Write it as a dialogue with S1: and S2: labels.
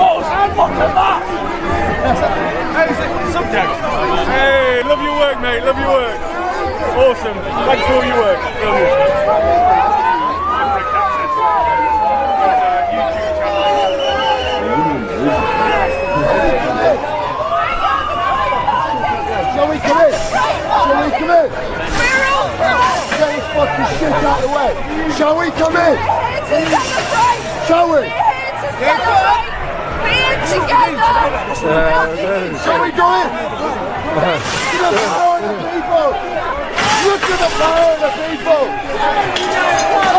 S1: bottles and look at that!
S2: Hey, subject. Hey, love your work, mate. Love your work. Awesome. Thanks for all your work. Brilliant.
S3: Shall we come in? Shall we come in? Get this fucking shit out of the way. Shall we come in? Shall we? Shall we go in? Look at the power of the people! Look at the power of the people!